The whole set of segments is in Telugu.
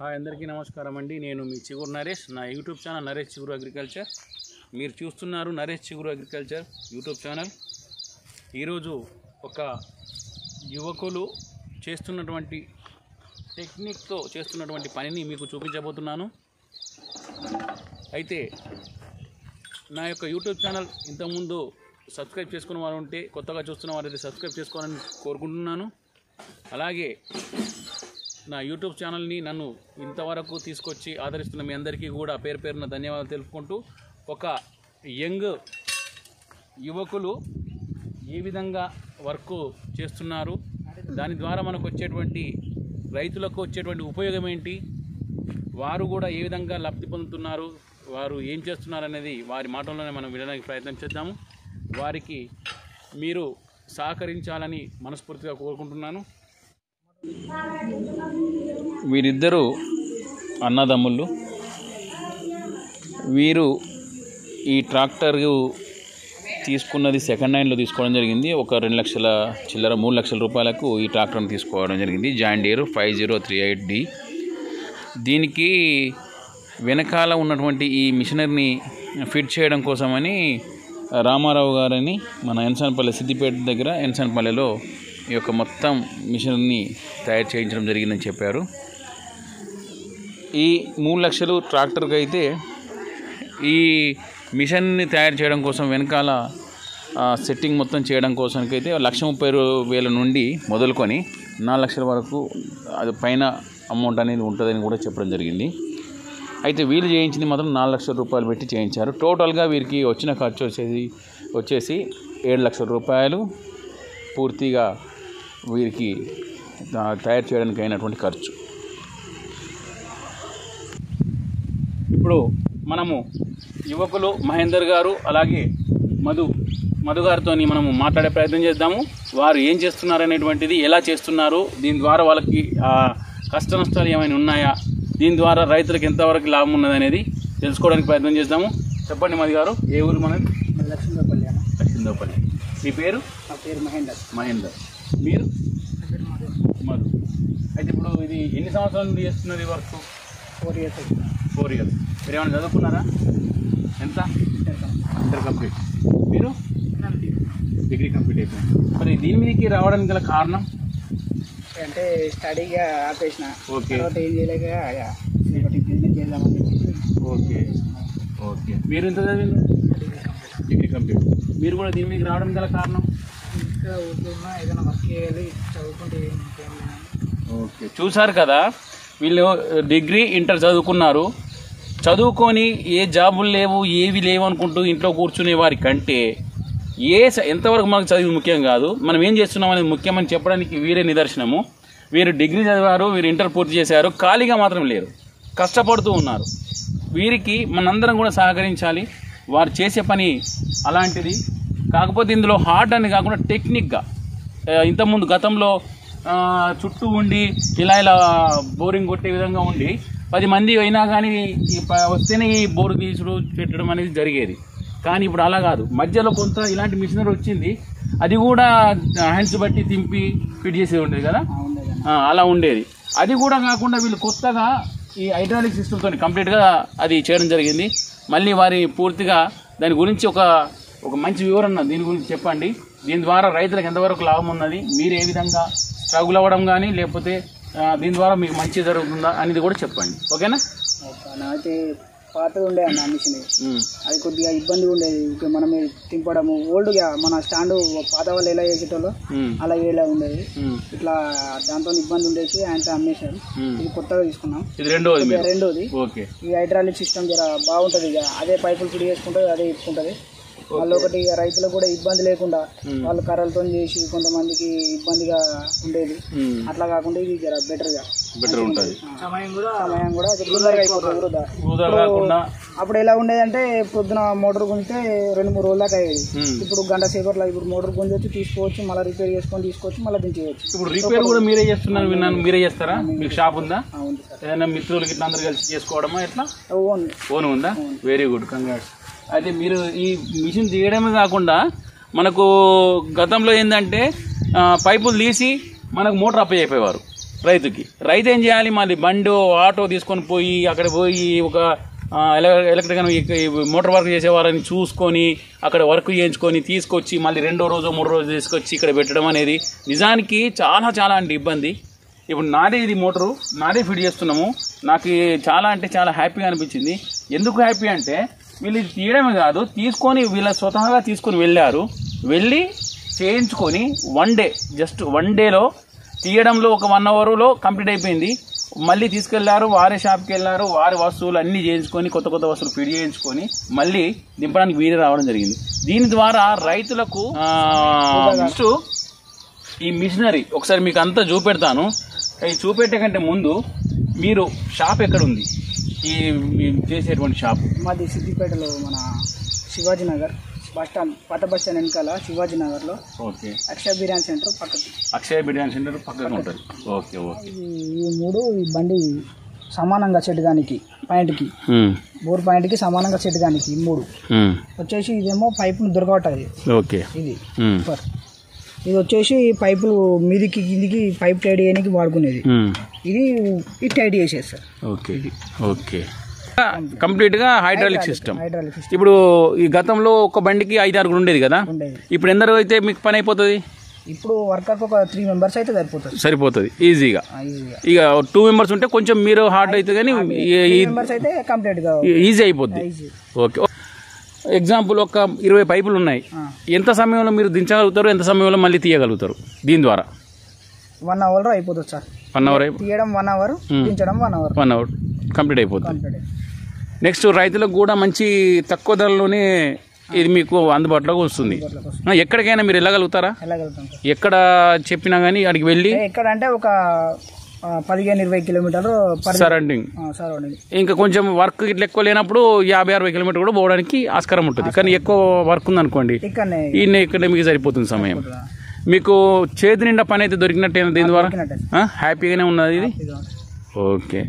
హాయ్ అందరికీ నమస్కారం అండి. నేను మీ చిగురు నరేష్. నా యూట్యూబ్ ఛానల్ నరేష్ చిగురు అగ్రికల్చర్. మీరు చూస్తున్నారు నరేష్ చిగురు అగ్రికల్చర్ యూట్యూబ్ ఛానల్. ఈరోజు ఒక యువకులు చేస్తున్నటువంటి టెక్నిక్తో చేస్తున్నటువంటి పనిని మీకు చూపించబోతున్నాను. అయితే నా యొక్క యూట్యూబ్ ఛానల్ ఇంతకుముందు సబ్స్క్రైబ్ చేసుకున్న వారు ఉంటే కొత్తగా చూస్తున్న వారైతే సబ్స్క్రైబ్ చేసుకోవాలని కోరుకుంటున్నాను. అలాగే నా యూట్యూబ్ ఛానల్ని నన్ను ఇంతవరకు తీసుకొచ్చి ఆదరిస్తున్న మీ అందరికీ కూడా పేరు పేరున ధన్యవాదాలు తెలుపుకుంటూ ఒక యంగ్ యువకులు ఏ విధంగా వర్క్ చేస్తున్నారు దాని ద్వారా మనకు వచ్చేటువంటి రైతులకు వచ్చేటువంటి ఉపయోగం ఏంటి వారు కూడా ఏ విధంగా లబ్ధి పొందుతున్నారు వారు ఏం చేస్తున్నారు అనేది వారి మాటల్లోనే మనం వినడానికి ప్రయత్నం చేద్దాము. వారికి మీరు సహకరించాలని మనస్ఫూర్తిగా కోరుకుంటున్నాను. వీరిద్దరూ అన్నదమ్ముళ్ళు. వీరు ఈ ట్రాక్టర్ తీసుకున్నది సెకండ్ హ్యాండ్లో తీసుకోవడం జరిగింది. ఒక రెండు లక్షల చిల్లర మూడు లక్షల రూపాయలకు ఈ ట్రాక్టర్ని తీసుకోవడం జరిగింది. Joint year five zero three eight D. దీనికి వెనకాల ఉన్నటువంటి ఈ మిషనరీని ఫిట్ చేయడం కోసమని రామారావు గారని మన ఎన్సన్పల్లి సిద్దిపేట దగ్గర ఎన్సన్పల్లిలో ఈ యొక్క మొత్తం మిషన్ని తయారు చేయించడం జరిగిందని చెప్పారు. ఈ మూడు లక్షలు ట్రాక్టర్కి అయితే ఈ మిషన్ని తయారు చేయడం కోసం వెనకాల సెట్టింగ్ మొత్తం చేయడం కోసానికి అయితే లక్ష ముప్పై వేల నుండి మొదలుకొని నాలుగు లక్షల వరకు అది పైన అమౌంట్ అనేది ఉంటుందని కూడా చెప్పడం జరిగింది. అయితే వీళ్ళు చేయించింది మాత్రం నాలుగు లక్షల రూపాయలు పెట్టి చేయించారు. టోటల్గా వీరికి వచ్చిన ఖర్చు వచ్చేసి వచ్చేసి ఏడు లక్షల రూపాయలు పూర్తిగా వీరికి తయారు చేయడానికి అయినటువంటి ఖర్చు. ఇప్పుడు మనము యువకులు మహేందర్ గారు అలాగే మధు మధు గారితో మనము మాట్లాడే ప్రయత్నం చేద్దాము. వారు ఏం చేస్తున్నారు అనేటువంటిది ఎలా చేస్తున్నారు దీని ద్వారా వాళ్ళకి ఆ, కష్ట నష్టాలు ఏమైనా ఉన్నాయా దీని ద్వారా రైతులకు ఎంతవరకు లాభం ఉన్నది అనేది తెలుసుకోవడానికి ప్రయత్నం చేద్దాము. చెప్పండి మధు గారు ఏ ఊరు మనది? లక్ష్మీపల్లి అన్న. లక్ష్మీదేవపల్లి మీ పేరు? నా పేరు మహేందర్. మహేందర్. మీరు? మధు అయితే ఇప్పుడు ఇది ఎన్ని సంవత్సరాల నుండి చేస్తున్నారు ఈ work? Four years four years మీరు ఏమైనా చదువుకున్నారా? ఎంత? ఇంటర్ కంప్లీట్ మీరు? డిగ్రీ కంప్లీట్ అయిపోయింది. మరి దీని మీదకి రావడానికి గల కారణం? అంటే స్టడీగా ఆపేసిన. ఓకే. ఏం చేయలేక బిజినెస్ చేద్దామని ఓకే. ఓకే. మీరు ఎంత చదివింది డిగ్రీ కంప్లీట్ మీరు కూడా దీని మీదకి రావడం గల కారణం? ఏదైనా వర్క్ చేయాలి చదువుకుంటే ఓకే. చూసారు కదా వీళ్ళు డిగ్రీ ఇంటర్ చదువుకున్నారు. చదువుకొని ఏ జాబులు లేవు ఏవి లేవు అనుకుంటూ ఇంట్లో కూర్చునే వారి కంటే ఏ ఎంతవరకు మనకు చదివి ముఖ్యం కాదు మనం ఏం చేస్తున్నాం అనేది ముఖ్యమని చెప్పడానికి వీరే నిదర్శనము. వీరు డిగ్రీ చదివారు వీరు ఇంటర్ పూర్తి చేశారు ఖాళీగా మాత్రం లేరు. కష్టపడుతూ ఉన్నారు. వీరికి మనందరం కూడా సహకరించాలి. వారు చేసే పని అలాంటిది. కాకపోతే ఇందులో హార్డ్ అని కాకుండా టెక్నిక్గా ఇంతకుముందు గతంలో చుట్టూ ఉండి ఇలా ఇలా బోరింగ్ కొట్టే విధంగా ఉండి పది మంది అయినా కానీ వస్తేనే ఈ బోరు తీసుడు పెట్టడం అనేది జరిగేది. కానీ ఇప్పుడు అలా కాదు. మధ్యలో కొంత ఇలాంటి మిషనరీ వచ్చింది. అది కూడా హ్యాండ్స్ బట్టి తింపి ఫిట్ చేసేది ఉండేది కదా? అలా ఉండేది. అది కూడా కాకుండా వీళ్ళు కొత్తగా ఈ హైడ్రాలిక్ సిస్టమ్తో కంప్లీట్గా అది చేయడం జరిగింది. మళ్ళీ వారి పూర్తిగా దాని గురించి ఒక ఒక మంచి వివరణ దీని గురించి చెప్పండి. దీని ద్వారా రైతులకు ఎంతవరకు లాభం ఉన్నది? మీరు ఏ విధంగా స్ట్రగుల్ అవ్వడం కానీ లేకపోతే దీని ద్వారా మీకు మంచి జరుగుతుందా అనేది కూడా చెప్పండి. ఓకేనా? ఓకే నాకైతే పాతగా ఉండే అన్న మిషన్. అది కొద్దిగా ఇబ్బందిగా ఉండేది. ఇక మనం తింపడము. ఓల్డ్గా మన స్టాండ్ పాత వాళ్ళు ఎలా చేసేటోళ్ళు అలా ఇలా ఉండేది. ఇట్లా దాంతో ఇబ్బంది ఉండేసి ఆయన అమ్మేశారు. ఇది కొత్తగా తీసుకున్నాం. రెండోది ఓకే ఈ హైడ్రాలిక్ సిస్టమ్ జర బాగుంటది ఇక. అదే పైపులు ఫిట్ చేసుకుంటుంది అదే ఇప్పుకుంటది మళ్ళీ ఒకటి రైతులకు కూడా ఇబ్బంది లేకుండా. వాళ్ళు కర్రలతో చేసి కొంతమందికి ఇబ్బందిగా ఉండేది. అట్లా కాకుండా ఇది జర బెటర్గా. బెటర్ ఉంటుంది. సమయం కూడా సమయం కూడా తొందరగా అయిపోతుంది వృధా. అప్పుడు ఎలా ఉండేది అంటే పొద్దున మోటార్ గుంజితే రెండు మూడు రోజుల దాకా అయ్యేది. ఇప్పుడు గంట సేపట్లో ఇప్పుడు మోటార్ గుంజొచ్చి తీసుకోవచ్చు మళ్ళీ రిపేర్ చేసుకొని తీసుకోవచ్చు మళ్ళీ దించేయచ్చు. ఇప్పుడు రిపేర్ కూడా మీరే చేస్తున్నారు విన్నాను. మీరే చేస్తారా? మీకు షాప్ ఉందా? ఏదైనా మిత్రులకి ఇట్లా అందరు కలిసి చేసుకోవడమా ఎట్లా? ఓన్. ఫోన్ ఉందా? వెరీ గుడ్ కంగ్రాట్స్ అయితే మీరు ఈ మిషన్ తీయడమే కాకుండా మనకు గతంలో ఏంటంటే పైపులు తీసి మనకు మోటార్ అప్ప అయిపోయేవారు రైతుకి. రైతు ఏం చేయాలి? మళ్ళీ బండి ఆటో తీసుకొని పోయి అక్కడ పోయి ఒక ఎలక్ట్రికల్ మోటార్ వర్క్ చేసేవారని చూసుకొని అక్కడ వర్క్ చేయించుకొని తీసుకొచ్చి మళ్ళీ రెండో రోజు మూడో రోజు తీసుకొచ్చి ఇక్కడ పెట్టడం అనేది నిజానికి చాలా చాలా అంటే ఇబ్బంది. ఇప్పుడు నాదే ఇది మోటరు నాదే ఫిట్ చేస్తున్నాము. నాకు చాలా అంటే చాలా హ్యాపీగా అనిపించింది. ఎందుకు హ్యాపీ అంటే వీళ్ళు ఇది తీయడమే కాదు తీసుకొని వీళ్ళ స్వతహాగా తీసుకొని వెళ్ళారు. వెళ్ళి చేయించుకొని వన్ డే జస్ట్ వన్ డేలో తీయడంలో ఒక వన్ అవర్లో కంప్లీట్ అయిపోయింది. మళ్ళీ తీసుకెళ్ళారు వారి షాప్కి వెళ్ళారు వారి వస్తువులు అన్ని చేయించుకొని కొత్త కొత్త వస్తువులు ఫిట్ చేయించుకొని మళ్ళీ దింపడానికి వీలు రావడం జరిగింది. దీని ద్వారా రైతులకు నెక్స్ట్ ఈ మిషనరీ ఒకసారి మీకు అంతా చూపెడతాను. ఈ చూపెట్టే కంటే ముందు మీరు షాప్ ఎక్కడ ఉంది? ఈ చేసేటువంటి షాప్. మాది సిద్దిపేటలో మన శివాజీ నగర్. బస్ స్టాండ్ పాత బస్ స్టాండ్ వెనకాల శివాజీ నగర్లో. ఓకే. అక్షయ బిర్యానీ సెంటర్ పక్కకి. అక్షయ బిర్యానీ సెంటర్ పక్కన ఉంటుంది. Okay okay. ఈ మూడు ఈ బండి సమానంగా చెట్టుగానికి పాయింట్కి. బోర్ పాయింట్కి సమానంగా చెట్టుగానికి ఈ మూడు. వచ్చేసి ఇదేమో పైపును దొరకబట్టది ఓకే. ఇది. సూపర్. ఇది వచ్చేసి పైపులు మీదికి కిందికి పైప్ టైడ్ చేయడానికి వాడుకునేది. ఇది ఇది టైట్ చేసేస్తారు ఓకే ఓకే. కంప్లీట్గా హైడ్రాలిక్ సిస్టమ్. Hydraulic system. ఇప్పుడు ఈ గతంలో ఒక బండికి ఐదు ఆరుగురు ఉండేది కదా? ఇప్పుడు ఎందరో అయితే మీకు పని అయిపోతుంది? ఇప్పుడు వర్కర్కి ఒక త్రీ మెంబర్స్ అయితే సరిపోతుంది. సరిపోతుంది ఈజీగా. ఇక టూ మెంబర్స్ ఉంటే కొంచెం మీరు హార్డ్ అవుతుంది కానీ అయితే కంప్లీట్గా ఈజీ అయిపోద్ది. ఓకే ఎగ్జాంపుల్ ఒక ఇరవై పైపులు ఉన్నాయి. ఎంత సమయంలో మీరు దించగలుగుతారు ఎంత సమయంలో మళ్ళీ తీయగలుగుతారు? దీని ద్వారా. వన్ అవర్లో అయిపోతుంది సార్. వన్ అవర్ తీయడం వన్ అవర్ దించడం one hour one hour complete అయిపోతుంది. నెక్స్ట్ రైతులకు కూడా మంచి తక్కువ ధరలోనే ఇది మీకు అందుబాటులోకి వస్తుంది. ఎక్కడికైనా మీరు వెళ్ళగలుగుతారా? ఎక్కడ చెప్పినా కానీ అడిగి వెళ్ళి ఎక్కడ అంటే ఒక పదిహేను ఇరవై కిలోమీటర్లు సరౌండింగ్ సరౌండింగ్ ఇంకా కొంచెం వర్క్ ఇట్లా ఎక్కువ లేనప్పుడు యాభై అరవై కిలోమీటర్ కూడా పోవడానికి ఆస్కారం ఉంటుంది. కానీ ఎక్కువ వర్క్ ఉందనుకోండి ఇక్కడనే. ఈ ఇక్కడ మీకు సరిపోతుంది సమయం. మీకు చేతి నిండా పని అయితే దొరికినట్టేనా దీని ద్వారా? దొరికినట్టే. హ్యాపీగానే ఉన్నది ఇది? ఓకే.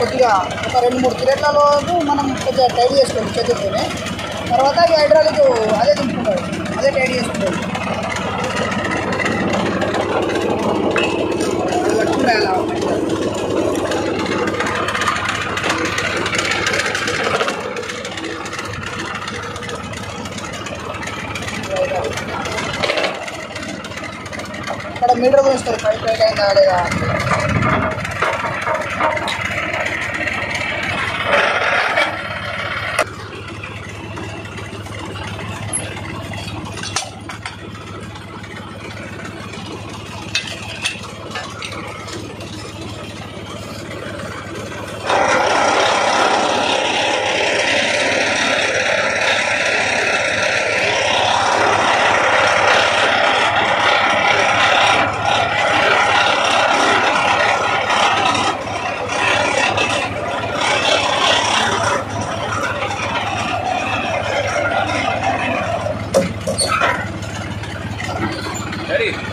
కొద్దిగా ఒక రెండు మూడు కిరెట్లలో మనం కొద్దిగా టైట్ చేసుకోవాలి చేతులతోనే. తర్వాత ఈ హైడ్రాలిక్ అదే దింపుకుంటుంది అదే టైట్ చేసుకుంటారు ఇక్కడ మీటర్ పోయిస్తారు పైప్ టైట్ అయిందా లేదా ready?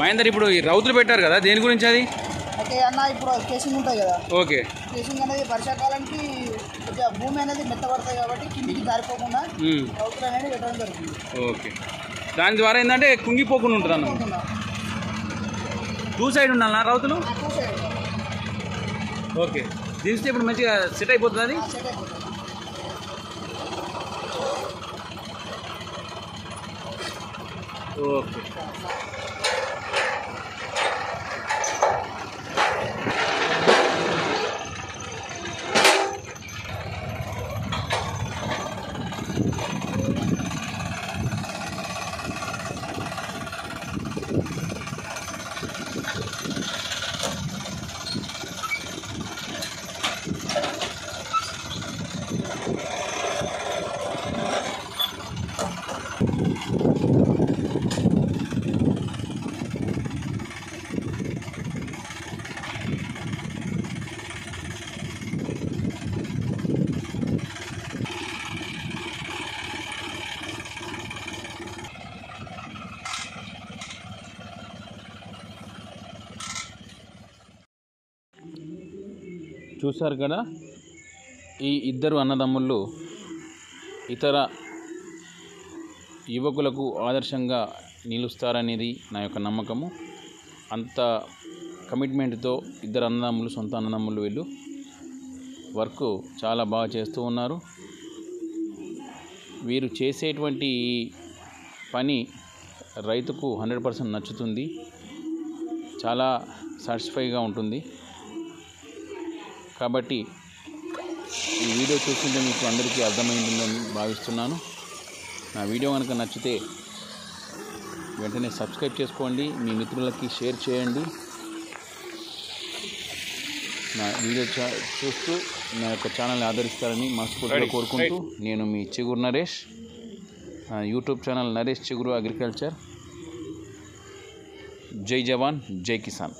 మహేందర్ ఇప్పుడు ఈ రౌతులు పెట్టారు కదా దేని గురించి అది? అయితే అన్న ఇప్పుడు కేసింగ్ ఉంటాయి కదా. ఓకే. కేసింగ్ అనేది వర్షాకాలానికి భూమి అనేది మెత్తబడతాయి కాబట్టి కిందికి జారిపోకుండా రౌతులు అనేది పెట్టడం జరుగుతుంది. ఓకే. దాని ద్వారా ఏంటంటే కుంగిపోకుండా ఉంటుంది అన్న. టూ సైడ్ ఉండాలన్నా రౌతులు? ఓకే. దించితే ఇప్పుడు మంచిగా సెట్ అయిపోతుంది అది? ఓకే. చూశారు కదా? ఈ ఇద్దరు అన్నదమ్ముళ్ళు ఇతర యువకులకు ఆదర్శంగా నిలుస్తారనేది నా యొక్క నమ్మకము. అంత కమిట్మెంట్తో ఇద్దరు అన్నదమ్ములు సొంత అన్నదమ్ములు వీళ్ళు వర్క్ చాలా బాగా చేస్తూ ఉన్నారు. వీరు చేసేటువంటి ఈ పని రైతుకు హండ్రెడ్ పర్సెంట్ నచ్చుతుంది. చాలా సాటిస్ఫైగా ఉంటుంది. కాబట్టి ఈ వీడియో చూస్తుంటే మీకు అందరికీ అర్థమైందని భావిస్తున్నాను. నా వీడియో కనుక నచ్చితే వెంటనే సబ్స్క్రైబ్ చేసుకోండి మీ మిత్రులకి షేర్ చేయండి. నా వీడియో చా చూస్తూ నా యొక్క ఛానల్ని ఆదరిస్తారని మనస్ఫూర్తిగా కోరుకుంటూ నేను మీ చిగురు నరేష్ నా యూట్యూబ్ ఛానల్ నరేష్ చిగురు అగ్రికల్చర్. జై జవాన్ జై కిసాన్.